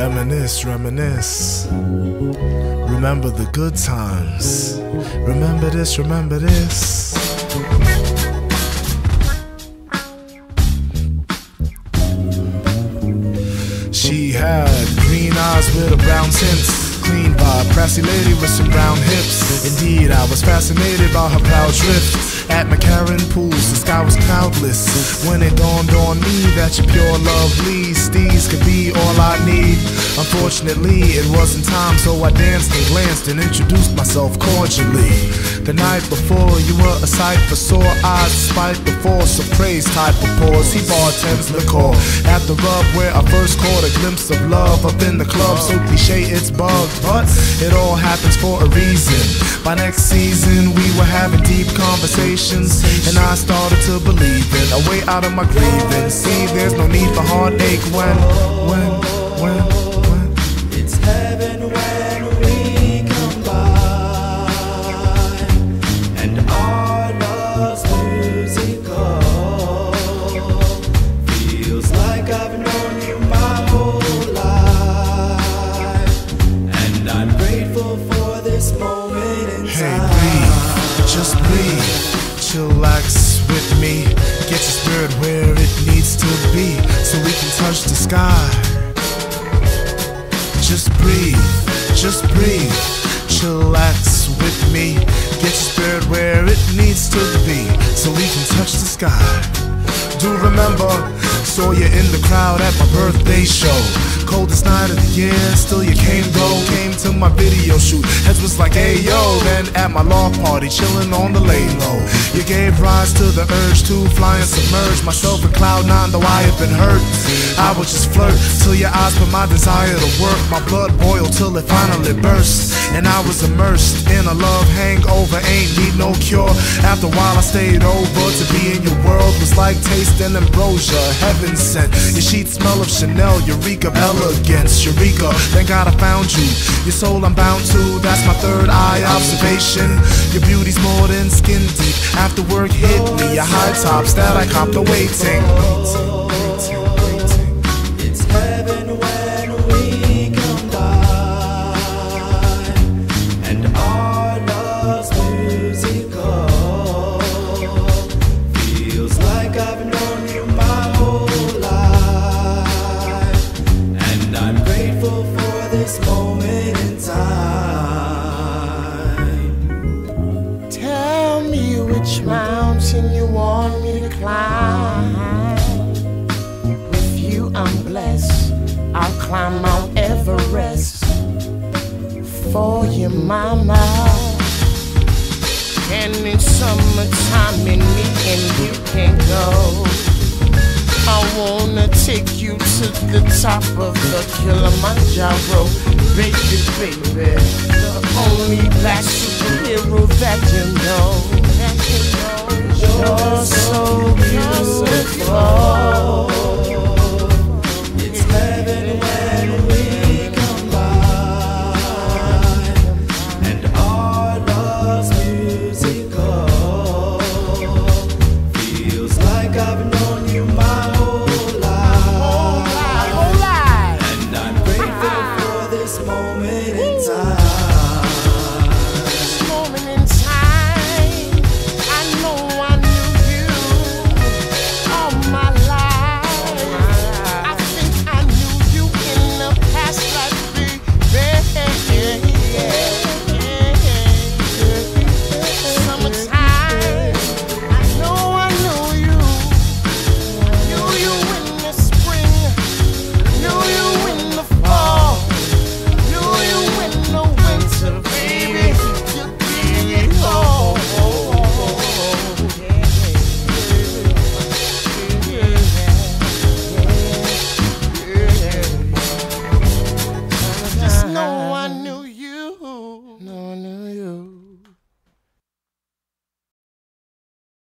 Reminisce, reminisce. Remember the good times. Remember this, remember this. She had green eyes with a brown tint. Clean vibe, brassy lady with some brown hips. Indeed, I was fascinated by her proud drift. At McCarren Pools, the sky was cloudless. When it dawned on me that your pure love leads, these could be all I need. Unfortunately, it wasn't time, so I danced and glanced and introduced myself cordially. The night before, you were a sight for sore eyes, despite the force of praise type of pause. He bartends liquor at the rub where I first caught a glimpse of love up in the club. So cliche, it's bugged, but it all happens for a reason. By next season, we were having deep conversations, and I started to believe in a way out of my grieving. See, there's no need for heartache when, when, when, when. It's heaven when we combine, and our love's musical. Feels like I've known you my whole life, and I'm grateful for this moment in Hey, time. Just breathe, chillax with me. Get your spirit where it needs to be, so we can touch the sky. Just breathe, just breathe, chillax with me. Get your spirit where it needs to be, so we can touch the sky. Do remember, saw you in the crowd at my birthday show. Coldest night of the year, still you came though. Came to my video shoot, heads was like, hey yo. Then at my law party, chilling on the lay low. You gave rise to the urge to fly and submerge myself in cloud nine, though I have been hurt. I would just flirt till your eyes put my desire to work. My blood boiled till it finally burst. And I was immersed in a love hangover, ain't need no cure. After a while, I stayed over to be in your world was like tasting ambrosia, heaven sent. Your sheets smell of Chanel, Eureka of elegance, Eureka. Thank God I found you. Your soul I'm bound to, that's my third eye observation. Your beauty's more than skin deep. After work hit me, your high tops that I cop the waiting. Mountain you want me to climb. With you, I'm blessed. I'll climb Mount Everest for you, mama. And in summertime, and me and you can go. I wanna take you to the top of the Kilimanjaro, baby, baby. The only black superhero. That you know. You're so beautiful.